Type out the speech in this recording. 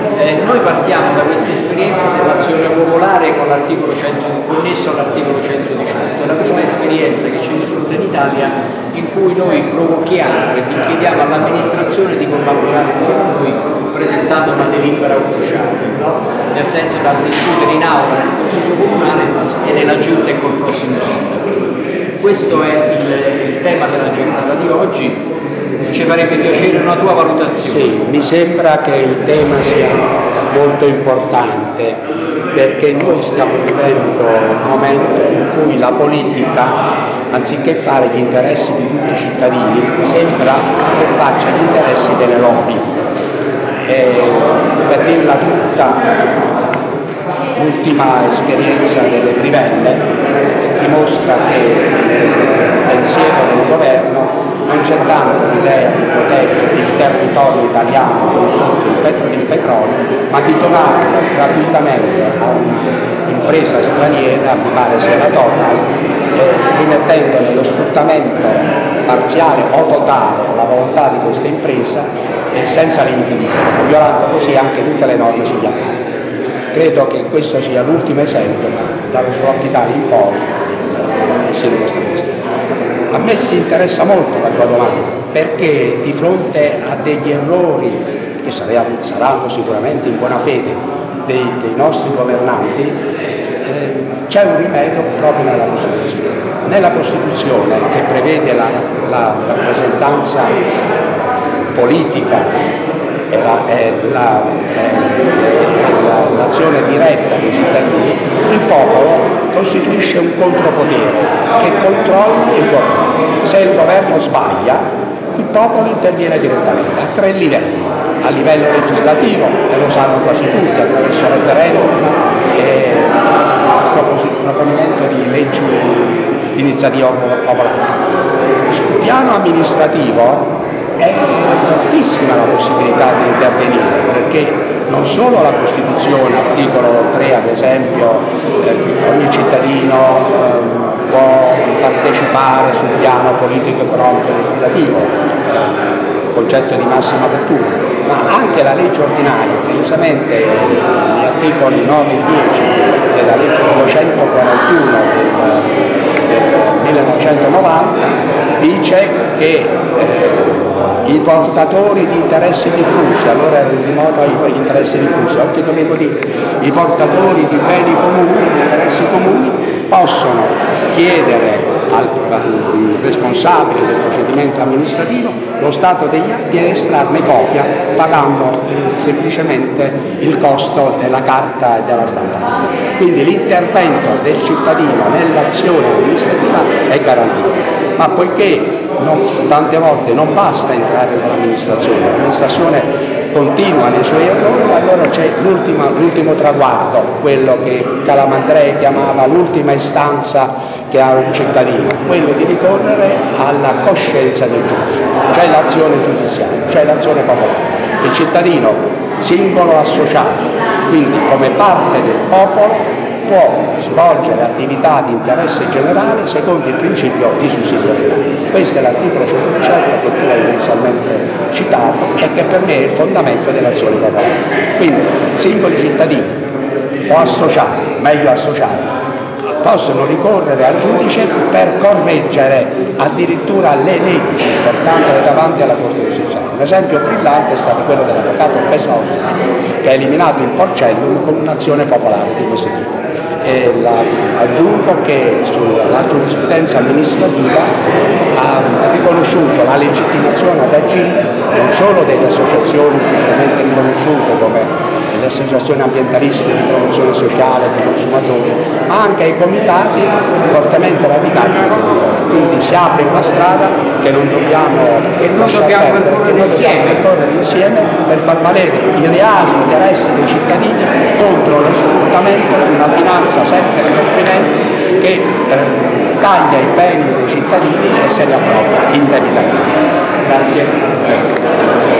Eh, noi partiamo da questa esperienza dell'azione popolare con l'articolo 100, connesso all'articolo 118. È la prima esperienza che ci risulta in Italia in cui noi provochiamo e chiediamo all'amministrazione di collaborare insieme a noi presentando una delibera ufficiale, no? nel senso da discutere in aula nel Consiglio Comunale e nella Giunta e col prossimo sindaco. Questo è il, il tema della giornata di oggi ci farebbe piacere una tua valutazione. Sì, mi sembra che il tema sia molto importante perché noi stiamo vivendo un momento in cui la politica, anziché fare gli interessi di tutti i cittadini, sembra che faccia gli interessi delle lobby. E per dirla tutta, l'ultima esperienza delle trivelle dimostra che nel pensiero del governo non c'è tanto l'idea di proteggere il territorio italiano con sotto il, petro il petrolio, ma di donarlo gratuitamente a un'impresa straniera, mi pare sia la Total, eh, rimettendone lo sfruttamento parziale o totale alla volontà di questa impresa eh, senza limiti di tempo, violando così anche tutte le norme sugli appalti. Credo che questo sia l'ultimo esempio, ma dallo sblocco Italia in poi eh, si dimostra questo. A me si interessa molto la tua domanda perché di fronte a degli errori che saranno sicuramente in buona fede dei, dei nostri governanti eh, c'è un rimedio proprio nella Costituzione. Nella Costituzione che prevede la, la rappresentanza politica e l'azione diretta dei cittadini, il popolo costituisce un contropotere che controlla il governo. Se il governo sbaglia, il popolo interviene direttamente a tre livelli, a livello legislativo, e lo sanno quasi tutti, attraverso referendum e proponimento di leggi di iniziativa popolare. Sul piano amministrativo è fortissima la possibilità di intervenire perché non solo la Costituzione, articolo 3 ad esempio, eh, ogni cittadino eh, può partecipare sul piano politico, economico e legislativo, eh, concetto di massima apertura, ma anche la legge ordinaria, precisamente gli articoli 9 e 10 della legge 241 del, del 1990 dice che eh, i portatori di interessi diffusi, allora erano di moda gli interessi diffusi, oggi dovevo dire i portatori di beni comuni, di interessi comuni, possono chiedere al, al responsabile del procedimento amministrativo lo stato degli atti ed estrarne copia pagando eh, semplicemente il costo della carta e della stampante. Quindi l'intervento del cittadino nell'azione amministrativa è garantito ma poiché non, tante volte non basta entrare nell'amministrazione, l'amministrazione continua nei suoi errori, allora c'è l'ultimo traguardo, quello che Calamandrei chiamava l'ultima istanza che ha un cittadino, quello di ricorrere alla coscienza del giudice, cioè l'azione giudiziaria, cioè l'azione popolare. Il cittadino singolo associato, quindi come parte del popolo, può svolgere attività di interesse generale secondo il principio di sussidiarietà. Questo è l'articolo 118 che tu hai inizialmente citato e che per me è il fondamento dell'azione popolare. Quindi singoli cittadini o associati, meglio associati, possono ricorrere al giudice per correggere addirittura le leggi portandole davanti alla Corte Costituzionale. Un esempio brillante è stato quello dell'avvocato Besostri che ha eliminato il porcellum con un'azione popolare di questo tipo e la, aggiungo che sulla giurisprudenza amministrativa ha riconosciuto la legittimazione ad agire non solo delle associazioni ufficialmente riconosciute come le associazioni ambientaliste di promozione sociale dei consumatori, ma anche ai comitati fortemente radicati nel territorio. Quindi si apre una strada che non dobbiamo, che non dobbiamo perdere, che noi dobbiamo percorrere insieme per far valere i reali interessi dei cittadini contro lo sfruttamento di una finanza sempre più opprimente che eh, taglia i beni dei cittadini e se ne appropria indebitamente. Grazie. Amen.